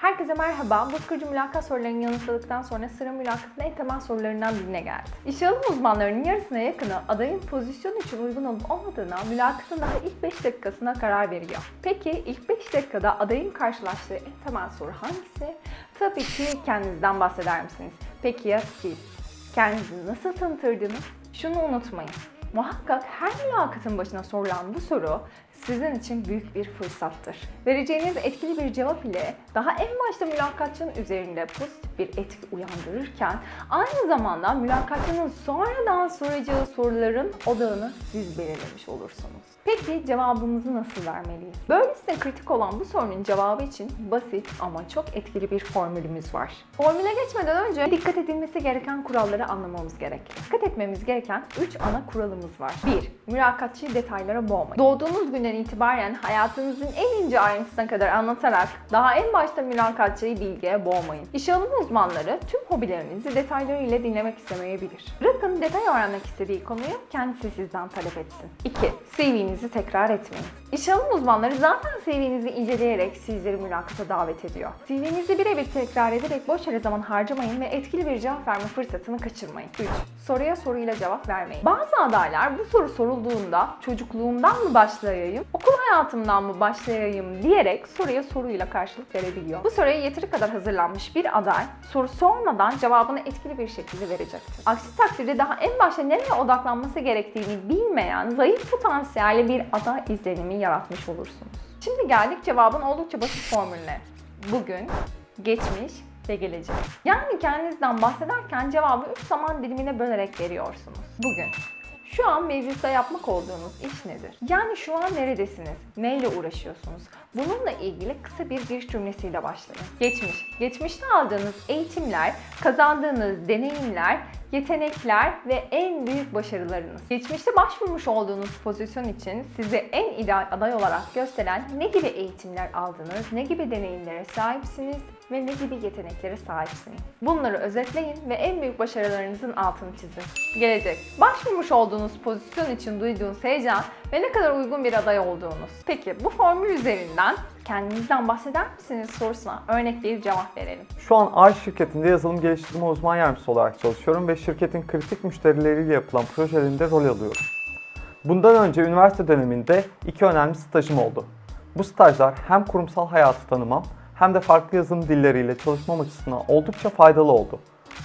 Herkese merhaba. Bozkırcı mülakat sorularını yanıtladıktan sonra sıra mülakatın en temel sorularından birine geldi. İşe alım uzmanlarının yarısına yakını adayın pozisyon için uygun olup olmadığına mülakatın daha ilk 5 dakikasına karar veriyor. Peki ilk 5 dakikada adayın karşılaştığı en temel soru hangisi? Tabii ki kendinizden bahseder misiniz? Peki ya siz? Kendinizi nasıl tanıtırdınız? Şunu unutmayın. Muhakkak her mülakatın başına sorulan bu soru sizin için büyük bir fırsattır. Vereceğiniz etkili bir cevap ile daha en başta mülakatçının üzerinde pozitif bir etki uyandırırken aynı zamanda mülakatçının sonradan soracağı soruların odağını siz belirlemiş olursunuz. Peki cevabımızı nasıl vermeliyiz? Böylesine kritik olan bu sorunun cevabı için basit ama çok etkili bir formülümüz var. Formüle geçmeden önce dikkat edilmesi gereken kuralları anlamamız gerek. Dikkat etmemiz gereken 3 ana kuralımız var. 1. Mülakatçıyı detaylara boğmayın. Doğduğunuz günden itibaren hayatınızın en ince ayrıntısına kadar anlatarak daha en başta mülakatçıyı bilgiye boğmayın. İşe alım uzmanları tüm hobilerinizi detaylarıyla dinlemek istemeyebilir. Bırakın detay öğrenmek istediği konuyu kendisi sizden talep etsin. 2. CV'nizi tekrar etmeyin. İşe alım uzmanları zaten CV'nizi inceleyerek sizleri mülakata davet ediyor. CV'nizi birebir tekrar ederek boş yere zaman harcamayın ve etkili bir cevap verme fırsatını kaçırmayın. 3. Soruya soruyla cevap vermeyin. Bazı adaylar bu soru sorulduğunda çocukluğumdan mı başlayayım, okul hayatımdan mı başlayayım diyerek soruya soruyla karşılık verebiliyor. Bu soruya yeteri kadar hazırlanmış bir aday soru sormadan cevabını etkili bir şekilde verecektir. Aksi takdirde daha en başta nereye odaklanması gerektiğini bilmeyen zayıf potansiyelli bir aday izlenimi yaratmış olursunuz. Şimdi geldik cevabın oldukça basit formülüne. Bugün, geçmiş ve gelecek. Yani kendinizden bahsederken cevabı 3 zaman dilimine bölerek veriyorsunuz. Bugün, şu an mevcutta yapmak olduğunuz iş nedir? Yani şu an neredesiniz? Neyle uğraşıyorsunuz? Bununla ilgili kısa bir giriş cümlesiyle başlayın. Geçmiş. Geçmişte aldığınız eğitimler, kazandığınız deneyimler, yetenekler ve en büyük başarılarınız. Geçmişte başvurmuş olduğunuz pozisyon için sizi en ideal aday olarak gösteren ne gibi eğitimler aldınız, ne gibi deneyimlere sahipsiniz ve ne gibi yeteneklere sahipsiniz. Bunları özetleyin ve en büyük başarılarınızın altını çizin. Gelecek. Başvurmuş olduğunuz pozisyon için duyduğunuz heyecan ve ne kadar uygun bir aday olduğunuz. Peki bu formül üzerinden kendinizden bahseder misiniz sorusuna örnek bir cevap verelim. Şu an A şirketinde yazılım geliştirme uzman yardımcısı olarak çalışıyorum ve şirketin kritik müşterileriyle yapılan projelerinde rol alıyorum. Bundan önce üniversite döneminde iki önemli stajım oldu. Bu stajlar hem kurumsal hayatı tanımam hem de farklı yazılım dilleriyle çalışmam açısından oldukça faydalı oldu.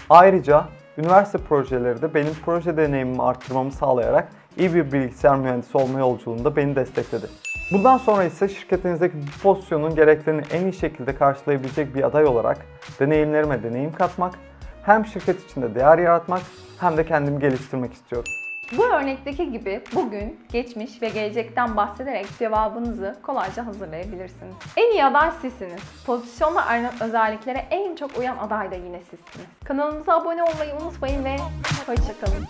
Ayrıca üniversite projeleri de benim proje deneyimimi arttırmamı sağlayarak iyi bir bilgisayar mühendisi olma yolculuğunda beni destekledi. Bundan sonra ise şirketinizdeki bu pozisyonun gereklerini en iyi şekilde karşılayabilecek bir aday olarak deneyimlerime deneyim katmak, hem şirket içinde değer yaratmak hem de kendimi geliştirmek istiyorum. Bu örnekteki gibi bugün, geçmiş ve gelecekten bahsederek cevabınızı kolayca hazırlayabilirsiniz. En iyi aday sizsiniz. Pozisyonla ayrılan özelliklere en çok uyan aday da yine sizsiniz. Kanalımıza abone olmayı unutmayın ve hoşçakalın.